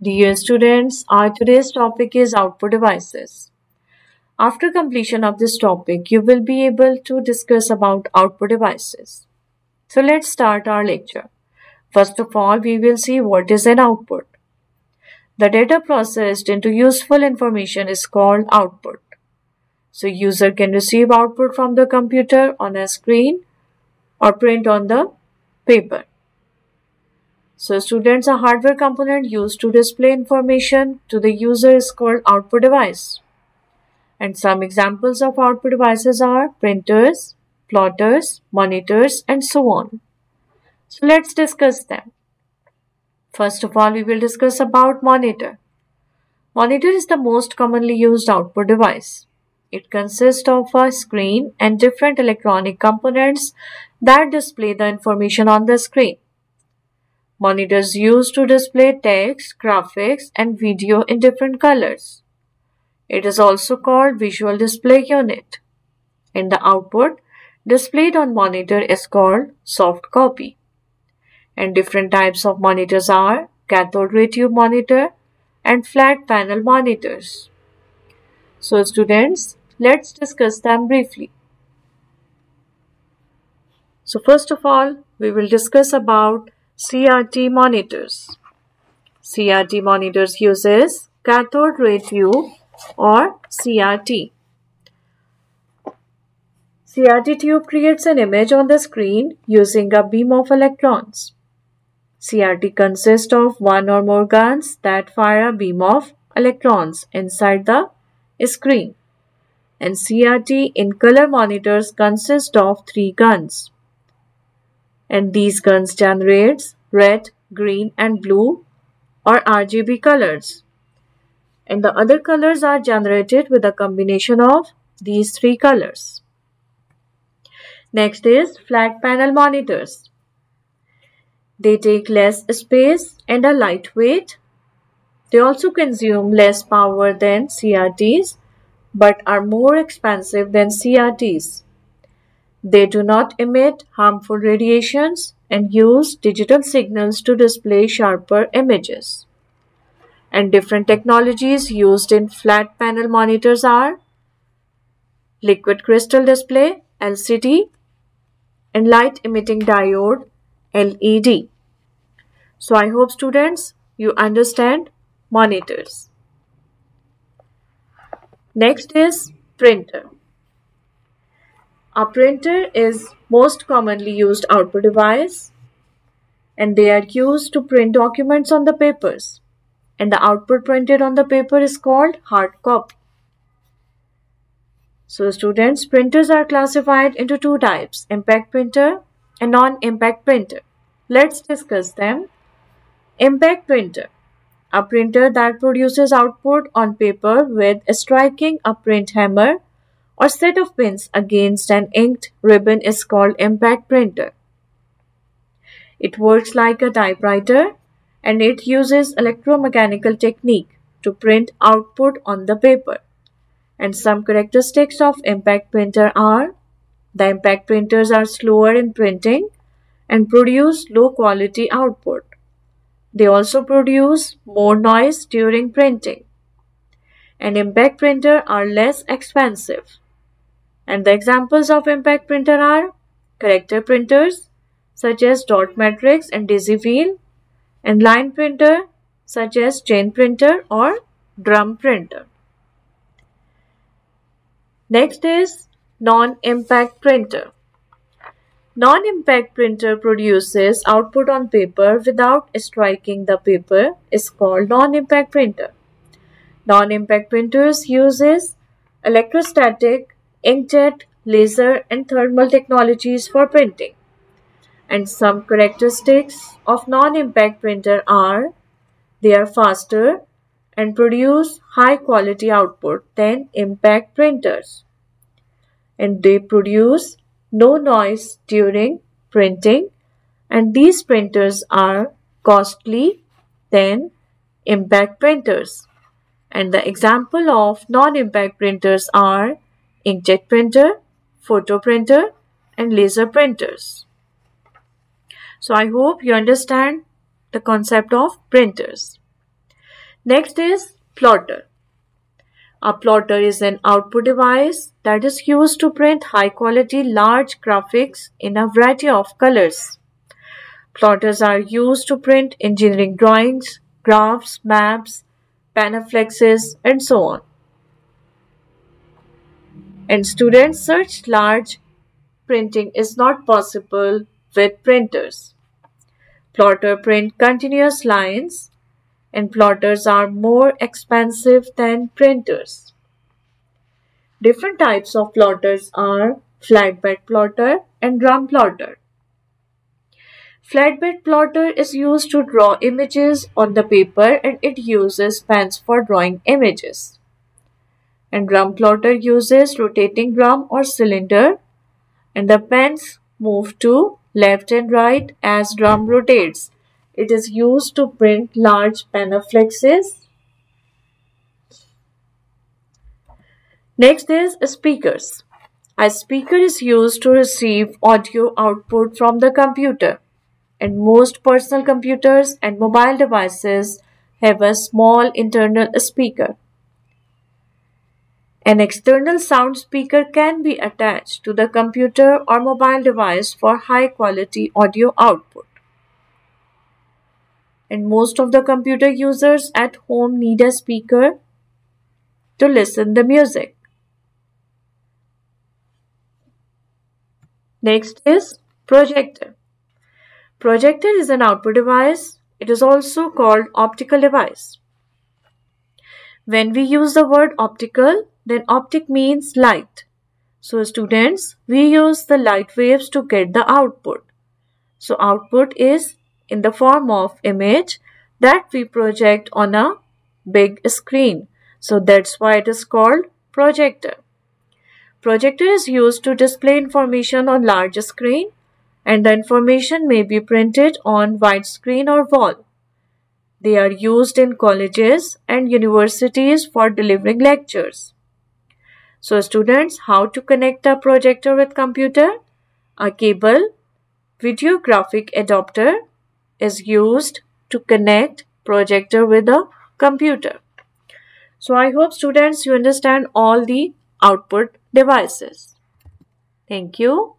Dear students, our today's topic is output devices. After completion of this topic, you will be able to discuss about output devices. So let's start our lecture. First of all, we will see what is an output. The data processed into useful information is called output. So user can receive output from the computer on a screen or print on the paper. So students, a hardware component used to display information to the user is called output device. And some examples of output devices are printers, plotters, monitors, and so on. So let's discuss them. First of all, we will discuss about monitor. Monitor is the most commonly used output device. It consists of a screen and different electronic components that display the information on the screen. Monitors used to display text, graphics, and video in different colors. It is also called visual display unit. And the output displayed on monitor is called soft copy. And different types of monitors are cathode ray tube monitor and flat panel monitors. So students, let's discuss them briefly. So first of all, we will discuss about CRT monitors. CRT monitors uses cathode ray tube or CRT. CRT tube creates an image on the screen using a beam of electrons. CRT consists of one or more guns that fire a beam of electrons inside the screen. And CRT in color monitors consist of three guns and these guns generates red, green and blue or RGB colors. And the other colors are generated with a combination of these three colors. Next is flat panel monitors. They take less space and are lightweight. They also consume less power than CRTs but are more expensive than CRTs. They do not emit harmful radiations and use digital signals to display sharper images. And different technologies used in flat panel monitors are liquid crystal display LCD and light emitting diode LED. So I hope students you understand monitors. Next is printer. A printer is most commonly used output device and they are used to print documents on the papers and the output printed on the paper is called hard copy. So students, printers are classified into two types, impact printer and non-impact printer. Let's discuss them. Impact printer. A printer that produces output on paper with striking a print hammer or set of pins against an inked ribbon is called impact printer. It works like a typewriter and it uses electromechanical technique to print output on the paper. And some characteristics of impact printer are the impact printers are slower in printing and produce low quality output. They also produce more noise during printing. And impact printer are less expensive. And the examples of impact printer are character printers such as dot matrix and daisy wheel and line printer such as chain printer or drum printer. Next is non-impact printer. Non-impact printer produces output on paper without striking the paper is called non-impact printer. Non-impact printers uses electrostatic inkjet, laser, and thermal technologies for printing. And some characteristics of non-impact printer are they are faster and produce high quality output than impact printers. And they produce no noise during printing and these printers are costly than impact printers. And the example of non-impact printers are inkjet printer, photo printer and laser printers. So I hope you understand the concept of printers. Next is plotter. A plotter is an output device that is used to print high quality large graphics in a variety of colors. Plotters are used to print engineering drawings, graphs, maps, panflexes, and so on. And students search large printing is not possible with printers. Plotter print continuous lines and plotters are more expensive than printers. Different types of plotters are flatbed plotter and drum plotter. Flatbed plotter is used to draw images on the paper and it uses pens for drawing images. And drum plotter uses rotating drum or cylinder and the pens move to left and right as drum rotates it is used to print large panflexes. Next is speakers. A speaker is used to receive audio output from the computer and most personal computers and mobile devices have a small internal speaker. An external sound speaker can be attached to the computer or mobile device for high quality audio output and most of the computer users at home need a speaker to listen the music. Next is projector. Projector is an output device. It is also called optical device. When we use the word optical, then optic means light. So students, we use the light waves to get the output. So output is in the form of image that we project on a big screen. So that's why it is called projector. Projector is used to display information on large screen and the information may be printed on white screen or wall. They are used in colleges and universities for delivering lectures. So students, how to connect a projector with computer? A cable, video graphic adapter is used to connect projector with a computer. So I hope students you understand all the output devices. Thank you.